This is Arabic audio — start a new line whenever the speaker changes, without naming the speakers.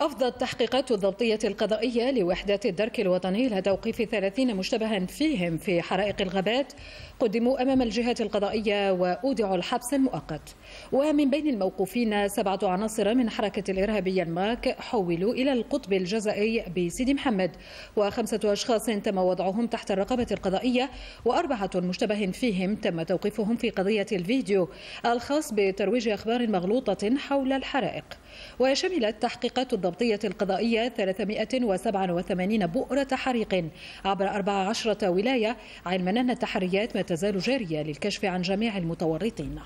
أفضى التحقيقات الضبطية القضائية لوحدة الدرك الوطني إلى توقيف 30 مشتبها فيهم في حرائق الغابات قدموا أمام الجهات القضائية وأودعوا الحبس المؤقت. ومن بين الموقوفين سبعة عناصر من حركة الإرهابية الماك حولوا إلى القطب الجزائي بسيدي محمد وخمسة أشخاص تم وضعهم تحت الرقابة القضائية وأربعة مشتبه فيهم تم توقيفهم في قضية الفيديو الخاص بترويج أخبار مغلوطة حول الحرائق. وشملت تحقيقات الضبطية القضائية 387 بؤرة حريق عبر 14 ولاية علما أن التحريات ما تزال جارية للكشف عن جميع المتورطين.